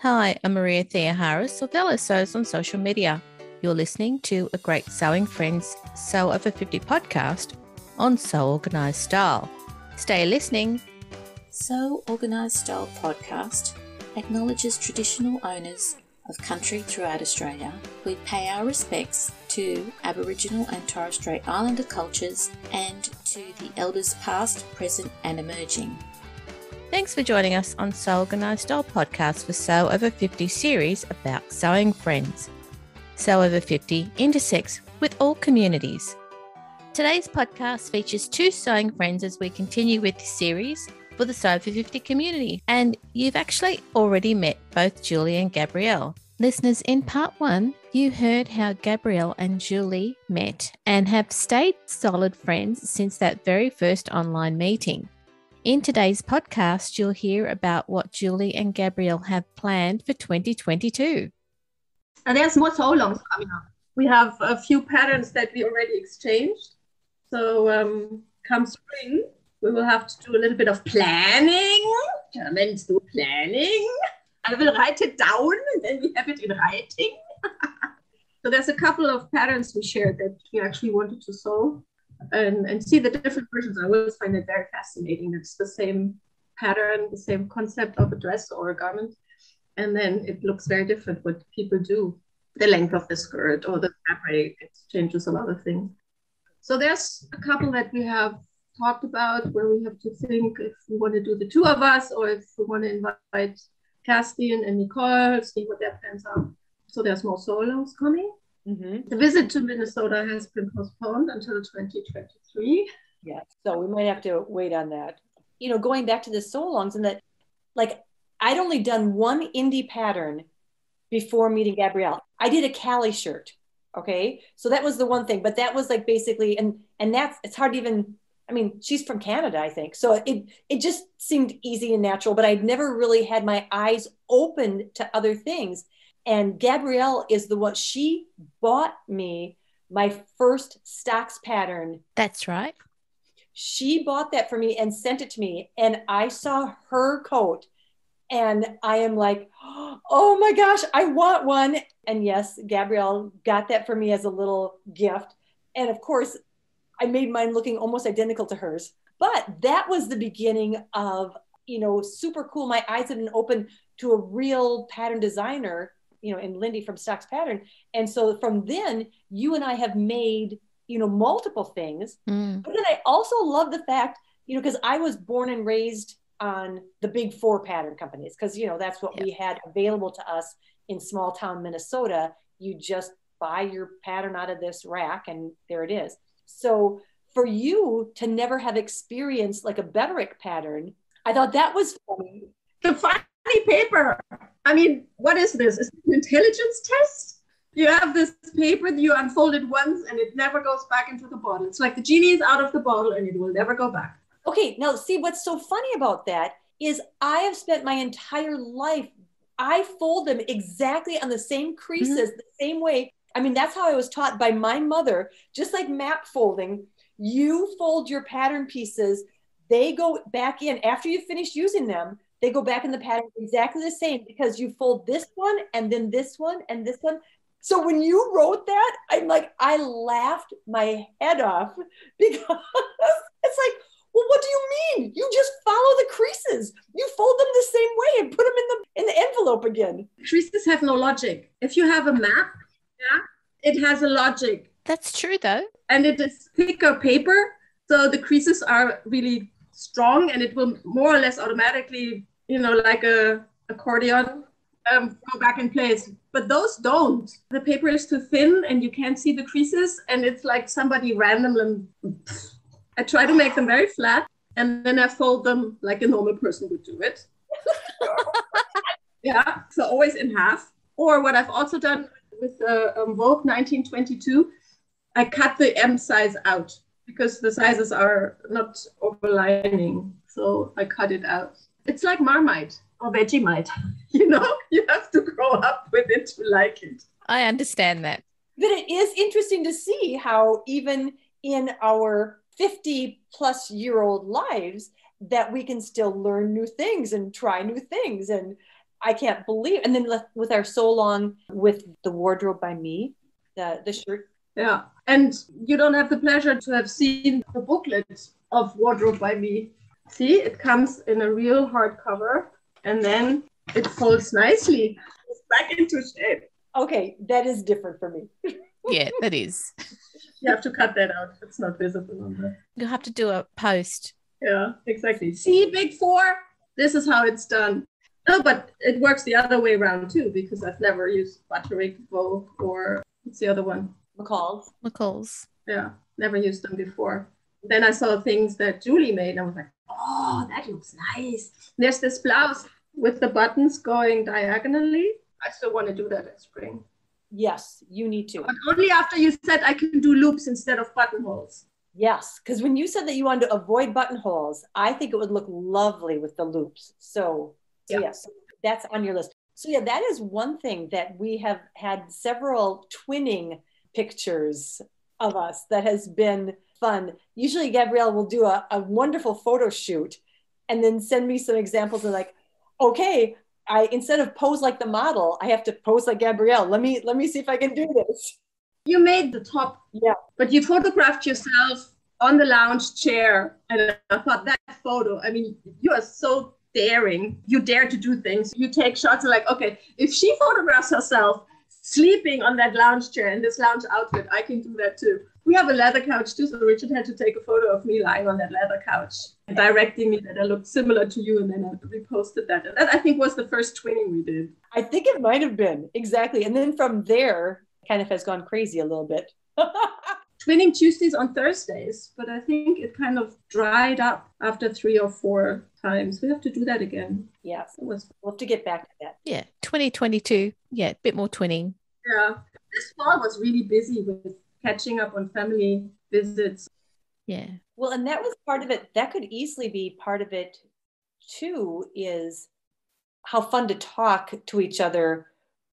Hi, I'm Maria Theoharis of Sews on social media. You're listening to a great Sewing Friends Sew Over 50 podcast on Sew Organised Style. Stay listening. Sew Organised Style podcast acknowledges traditional owners of country throughout Australia. We pay our respects to Aboriginal and Torres Strait Islander cultures and to the elders past, present, and emerging. Thanks for joining us on Sew Organised Style podcast for Sew Over 50 series about sewing friends. Sew Over 50 intersects with all communities. Today's podcast features two sewing friends as we continue with this series for the Sew Over 50 community. And you've actually already met both Julie and Gabriele. Listeners, in part one, you heard how Gabriele and Julie met and have stayed solid friends since that very first online meeting. In today's podcast, you'll hear about what Julie and Gabriele have planned for 2022. And there's more sew longs coming up. We have a few patterns that we already exchanged. So um, come spring, we will have to do a little bit of planning. Germans do planning. I will write it down and then we have it in writing. so there's a couple of patterns we shared that we actually wanted to sew and, and see the different versions. I always find it very fascinating. It's the same pattern, the same concept of a dress or a garment. And then it looks very different what people do. The length of the skirt or the fabric, it changes a lot of things. So there's a couple that we have talked about where we have to think if we want to do the two of us or if we want to invite Kerstin and Nicole, see what their plans are. So there's more solos coming. Mm-hmm. The visit to Minnesota has been postponed until 2023. Yeah, so we might have to wait on that. You know, going back to the sew longs and that, like, I'd only done one indie pattern before meeting Gabriele. I did a Kalle shirt. Okay, so that was the one thing, but that was like basically, and and that's it's hard to even. I mean, she's from Canada, I think, so it it just seemed easy and natural. But I'd never really had my eyes open to other things and Gabriele is the one, she bought me my first stocks pattern. That's right. She bought that for me and sent it to me. And I saw her coat and I am like, oh my gosh, I want one. And yes, Gabriele got that for me as a little gift. And of course, I made mine looking almost identical to hers. But that was the beginning of, you know, super cool. My eyes had been open to a real pattern designer you know, and Lindy from Stocks Pattern. And so from then, you and I have made, you know, multiple things. Mm. But then I also love the fact, you know, because I was born and raised on the big four pattern companies, because, you know, that's what yep. we had available to us in small town Minnesota. You just buy your pattern out of this rack and there it is. So for you to never have experienced like a Butterick pattern, I thought that was funny. The funny paper I mean, what is this? Is it an intelligence test? You have this paper that you unfold it once and it never goes back into the bottle. It's like the genie is out of the bottle and it will never go back. Okay, now see what's so funny about that is I have spent my entire life, I fold them exactly on the same creases, mm-hmm. the same way. I mean, that's how I was taught by my mother, just like map folding. You fold your pattern pieces, they go back in after you finish using them they go back in the pattern exactly the same because you fold this one and then this one and this one. So when you wrote that, I'm like, I laughed my head off because it's like, well, what do you mean? You just follow the creases. You fold them the same way and put them in the in the envelope again. Creases have no logic. If you have a map, yeah, it has a logic. That's true though. And it is thicker paper, so the creases are really strong and it will more or less automatically, you know, like a accordion, um, go back in place. But those don't. The paper is too thin and you can't see the creases, and it's like somebody randomly. I try to make them very flat, and then I fold them like a normal person would do it. yeah, so always in half. Or what I've also done with the um, Vogue 1922, I cut the M size out because the sizes are not overlining. So I cut it out. It's like Marmite or Vegemite. You know, you have to grow up with it to like it. I understand that. But it is interesting to see how even in our 50 plus year old lives that we can still learn new things and try new things and I can't believe. And then with our so long with the wardrobe by me, the the shirt. Yeah, and you don't have the pleasure to have seen the booklet of wardrobe by me. See, it comes in a real hardcover, and then it folds nicely it's back into shape. Okay, that is different for me. yeah, that is. You have to cut that out. It's not visible on there. You'll have to do a post. Yeah, exactly. See, big four. This is how it's done. No, but it works the other way around too, because I've never used Butterick, Vogue, or what's the other one? McCall's. McCall's. Yeah, never used them before. Then I saw things that Julie made, and I was like, oh, that looks nice. There's this blouse with the buttons going diagonally. I still want to do that in spring. Yes, you need to. But only after you said I can do loops instead of buttonholes. Yes, because when you said that you wanted to avoid buttonholes, I think it would look lovely with the loops. So, so yeah. yes, that's on your list. So yeah, that is one thing that we have had several twinning pictures of us that has been fun. Usually Gabriele will do a, a wonderful photo shoot and then send me some examples of like, okay, I instead of pose like the model, I have to pose like Gabriele. Let me let me see if I can do this. You made the top, yeah, but you photographed yourself on the lounge chair, and I thought that photo. I mean, you are so daring. You dare to do things. You take shots and like, okay, if she photographs herself sleeping on that lounge chair in this lounge outfit, I can do that too. We have a leather couch too, so Richard had to take a photo of me lying on that leather couch, directing me that I looked similar to you, and then I reposted that. And that I think was the first twinning we did. I think it might have been exactly. And then from there, kind of has gone crazy a little bit. twinning Tuesdays on Thursdays, but I think it kind of dried up after three or four times. We have to do that again. Yes, it was. We'll have to get back to that. Yeah, 2022. Yeah, a bit more twinning. Yeah, this fall was really busy with catching up on family visits. Yeah. Well, and that was part of it. That could easily be part of it too. Is how fun to talk to each other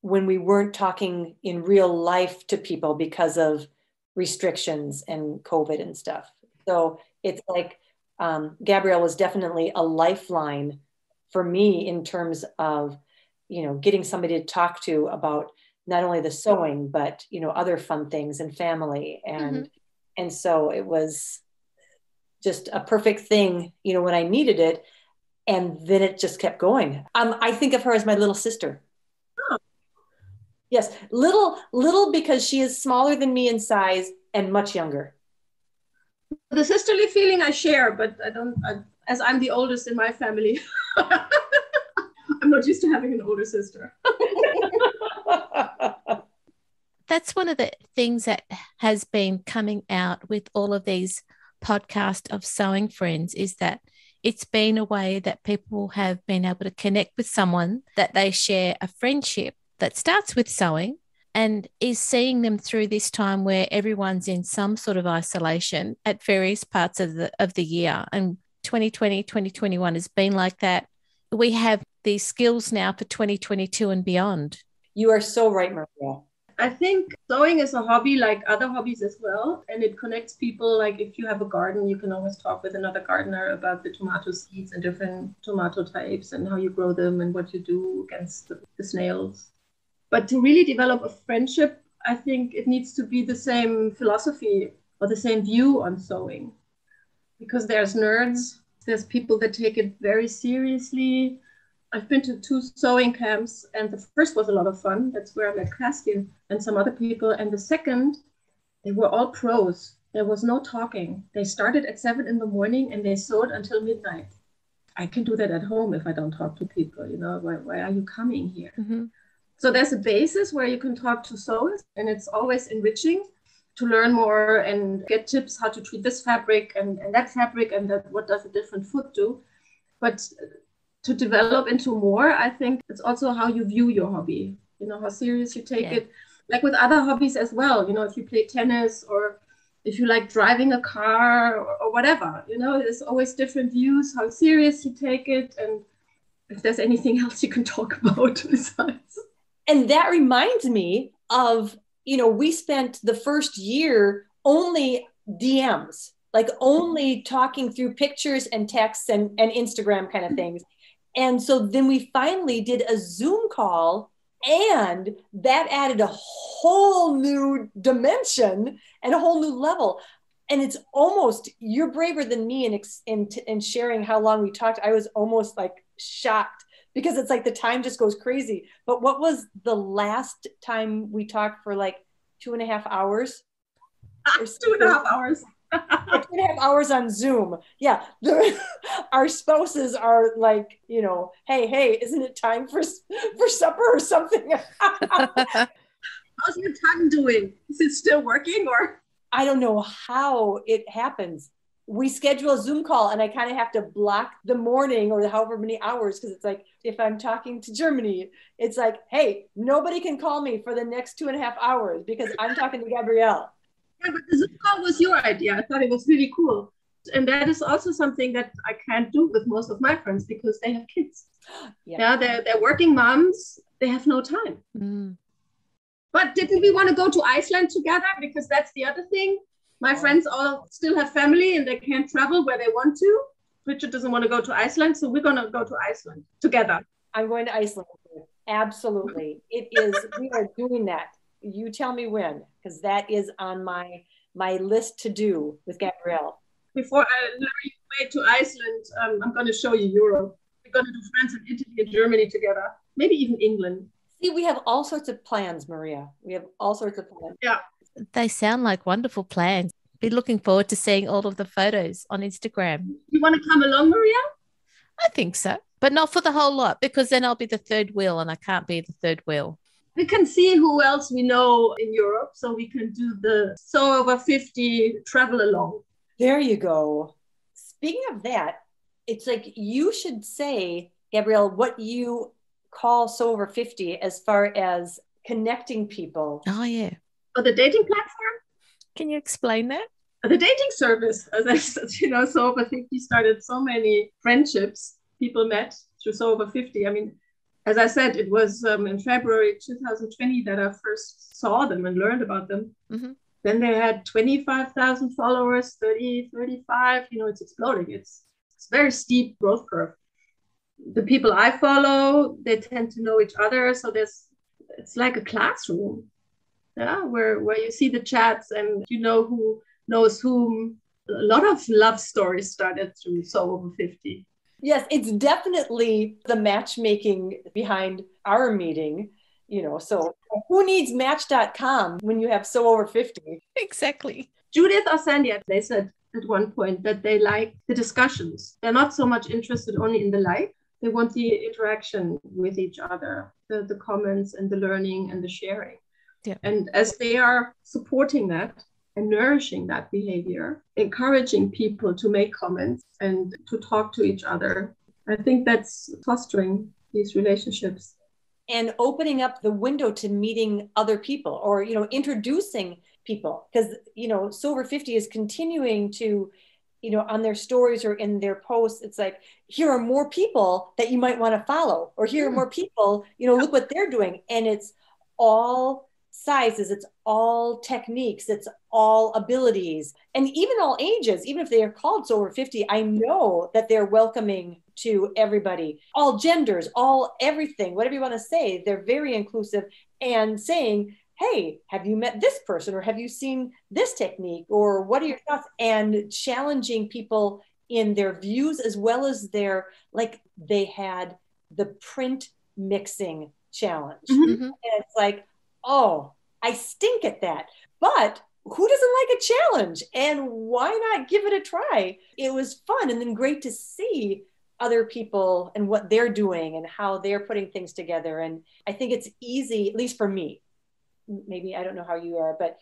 when we weren't talking in real life to people because of restrictions and COVID and stuff. So it's like um, Gabriele was definitely a lifeline for me in terms of, you know, getting somebody to talk to about not only the sewing but you know other fun things and family and mm-hmm. and so it was just a perfect thing you know when I needed it and then it just kept going. Um, I think of her as my little sister. Yes, little, little because she is smaller than me in size and much younger. The sisterly feeling I share, but I don't, I, as I'm the oldest in my family, I'm not used to having an older sister. That's one of the things that has been coming out with all of these podcasts of sewing friends is that it's been a way that people have been able to connect with someone that they share a friendship that starts with sewing and is seeing them through this time where everyone's in some sort of isolation at various parts of the of the year and 2020 2021 has been like that we have these skills now for 2022 and beyond you are so right maria I think sewing is a hobby like other hobbies as well, and it connects people. Like if you have a garden, you can always talk with another gardener about the tomato seeds and different tomato types and how you grow them and what you do against the, the snails. But to really develop a friendship, I think it needs to be the same philosophy or the same view on sewing. Because there's nerds, there's people that take it very seriously. I've been to two sewing camps, and the first was a lot of fun. That's where I met Kerstin and some other people. And the second, they were all pros. There was no talking. They started at seven in the morning and they sewed until midnight. I can do that at home if I don't talk to people. You know, why, why are you coming here? Mm-hmm. So there's a basis where you can talk to souls, and it's always enriching to learn more and get tips how to treat this fabric and, and that fabric and that what does a different foot do. But to develop into more, I think it's also how you view your hobby. You know, how serious you take yeah. it. Like with other hobbies as well. You know, if you play tennis or if you like driving a car or, or whatever, you know, there's always different views, how serious you take it and if there's anything else you can talk about besides and that reminds me of you know we spent the first year only dms like only talking through pictures and texts and, and instagram kind of mm-hmm. things And so then we finally did a Zoom call, and that added a whole new dimension and a whole new level. And it's almost you're braver than me in in, in sharing how long we talked. I was almost like shocked because it's like the time just goes crazy. But what was the last time we talked for like two and a half hours? Ah, two and a half hours. two and a half hours on Zoom. Yeah. our spouses are like, you know, hey, hey, isn't it time for for supper or something? How's your tongue doing? Is it still working or? I don't know how it happens we schedule a Zoom call and I kind of have to block the morning or however many hours because it's like if I'm talking to Germany, it's like, hey, nobody can call me for the next two and a half hours because I'm talking to Gabriele. Yeah, but the Zoom call was your idea. I thought it was really cool. And that is also something that I can't do with most of my friends because they have kids. Yeah, yeah they're, they're working moms, they have no time. Mm. But didn't we want to go to Iceland together? Because that's the other thing my friends all still have family and they can't travel where they want to. Richard doesn't want to go to Iceland, so we're going to go to Iceland together. I'm going to Iceland. Absolutely. It is, we are doing that. You tell me when, because that is on my my list to do with Gabriele. Before I away to Iceland, um, I'm going to show you Europe. We're going to do France and Italy and Germany together, maybe even England. See, we have all sorts of plans, Maria. We have all sorts of plans. Yeah. They sound like wonderful plans. Be looking forward to seeing all of the photos on Instagram. You want to come along, Maria? I think so, but not for the whole lot because then I'll be the third wheel and I can't be the third wheel. We can see who else we know in Europe so we can do the Sew Over 50 travel along. There you go. Speaking of that, it's like you should say, Gabriele, what you call Sew Over 50 as far as connecting people. Oh, yeah or the dating platform. Can you explain that? The dating service, as I said, you know, Sew Over 50 started so many friendships people met through Sew Over 50. I mean, as I said, it was um, in February 2020 that I first saw them and learned about them. Mm-hmm. Then they had 25,000 followers, 30, 35. You know, it's exploding. It's it's very steep growth curve. The people I follow, they tend to know each other, so there's it's like a classroom yeah, where where you see the chats and you know who knows whom. A lot of love stories started through Sew Over 50. Yes, it's definitely the matchmaking behind our meeting. You know, so who needs match.com when you have Sew Over 50? Exactly. Judith or Sandy, they said at one point that they like the discussions. They're not so much interested only in the like, they want the interaction with each other, the, the comments and the learning and the sharing. Yeah. And as they are supporting that and nourishing that behavior, encouraging people to make comments and to talk to each other, I think that's fostering these relationships. And opening up the window to meeting other people or, you know, introducing people. Because, you know, Sew Over 50 is continuing to you know on their stories or in their posts it's like here are more people that you might want to follow or here are hmm. more people you know look what they're doing and it's all sizes, it's all techniques, it's all abilities, and even all ages, even if they are called Sew Over 50, I know that they're welcoming to everybody, all genders, all everything, whatever you want to say. They're very inclusive and saying, hey, have you met this person or have you seen this technique or what are your thoughts? And challenging people in their views as well as their, like, they had the print mixing challenge. Mm-hmm. And it's like, oh, I stink at that. But who doesn't like a challenge? And why not give it a try? It was fun and then great to see other people and what they're doing and how they're putting things together. And I think it's easy, at least for me. Maybe I don't know how you are, but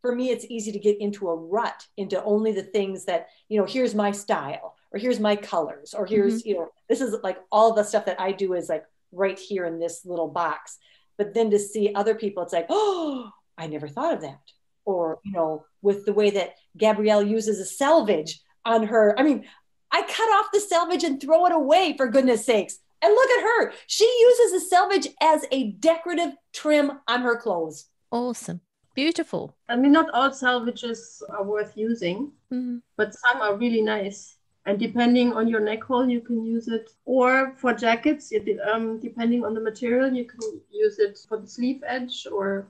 for me, it's easy to get into a rut into only the things that, you know, here's my style or here's my colors or here's, mm-hmm. you know, this is like all the stuff that I do is like right here in this little box. But then to see other people, it's like, oh, I never thought of that. Or, you know, with the way that Gabriele uses a selvage on her. I mean, I cut off the selvage and throw it away for goodness sakes. And look at her. She uses the selvage as a decorative trim on her clothes. Awesome. Beautiful. I mean, not all selvages are worth using, mm-hmm. but some are really nice. And depending on your neck hole, you can use it. Or for jackets, it, um, depending on the material, you can use it for the sleeve edge or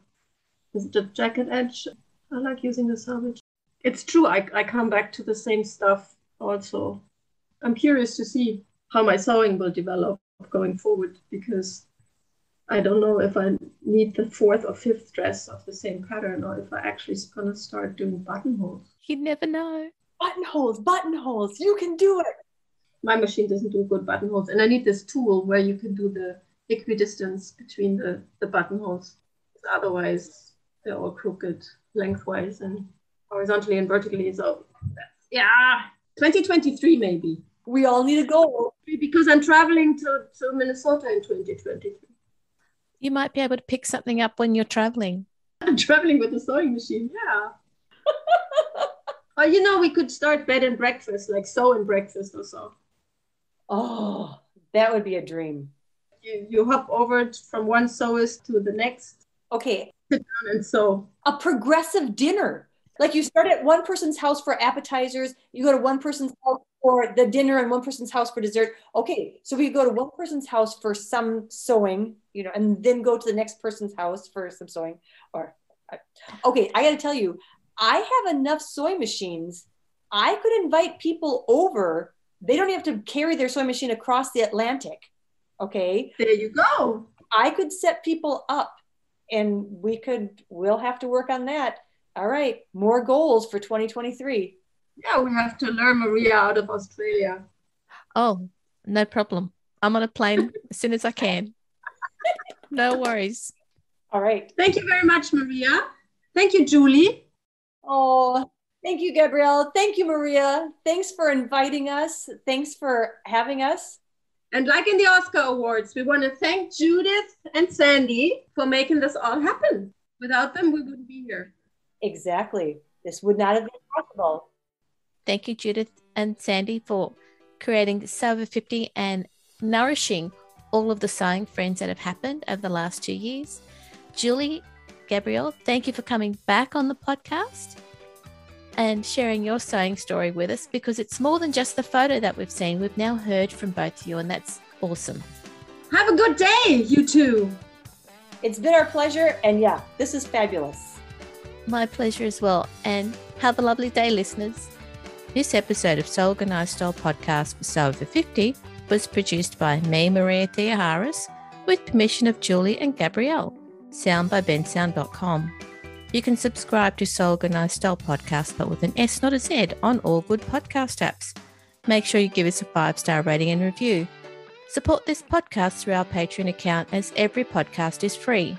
the jacket edge. I like using the selvage. It's true, I, I come back to the same stuff also. I'm curious to see how my sewing will develop going forward because I don't know if I need the fourth or fifth dress of the same pattern or if I actually going to start doing buttonholes. You never know. Buttonholes, buttonholes, you can do it. My machine doesn't do good buttonholes, and I need this tool where you can do the equidistance between the, the buttonholes. Otherwise, they're all crooked lengthwise and horizontally and vertically. So, yeah, 2023 maybe. We all need a goal. Because I'm traveling to, to Minnesota in 2023. You might be able to pick something up when you're traveling. I'm traveling with a sewing machine, yeah. or you know, we could start bed and breakfast, like sew and breakfast or so. Oh, that would be a dream. You, you hop over from one sewist to the next. Okay. Sit down and sew. A progressive dinner. Like you start at one person's house for appetizers, you go to one person's house for the dinner and one person's house for dessert. Okay, so we go to one person's house for some sewing, you know, and then go to the next person's house for some sewing. Or okay, I got to tell you, I have enough sewing machines. I could invite people over. They don't have to carry their sewing machine across the Atlantic. Okay. There you go. I could set people up and we could, we'll have to work on that. All right. More goals for 2023. Yeah, we have to lure Maria out of Australia. Oh, no problem. I'm on a plane as soon as I can. No worries. All right. Thank you very much, Maria. Thank you, Julie. Oh, thank you, Gabriele. Thank you, Maria. Thanks for inviting us. Thanks for having us. And like in the Oscar Awards, we want to thank Judith and Sandy for making this all happen. Without them, we wouldn't be here. Exactly. This would not have been possible. Thank you, Judith and Sandy, for creating Sew Over 50 and nourishing all of the sewing friends that have happened over the last two years. Julie, Gabriele, thank you for coming back on the podcast and sharing your sewing story with us because it's more than just the photo that we've seen. We've now heard from both of you, and that's awesome. Have a good day, you two. It's been our pleasure. And yeah, this is fabulous. My pleasure as well. And have a lovely day, listeners. This episode of Sew Organised Style podcast for Sew Over 50 was produced by me, Maria Theoharis, with permission of Julie and Gabriele. Sound by bensound.com. You can subscribe to Sew Organised Style podcast, but with an S, not a Z, on all good podcast apps. Make sure you give us a five star rating and review. Support this podcast through our Patreon account, as every podcast is free.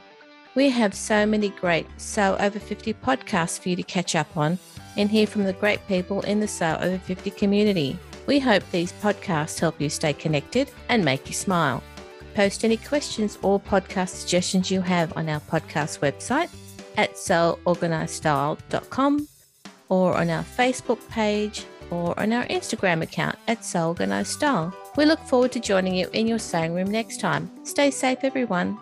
We have so many great Sew Over 50 podcasts for you to catch up on and hear from the great people in the Sew Over 50 community. We hope these podcasts help you stay connected and make you smile. Post any questions or podcast suggestions you have on our podcast website at seworganisedstyle.com or on our Facebook page or on our Instagram account at Sew Organized Style. We look forward to joining you in your sewing room next time. Stay safe, everyone.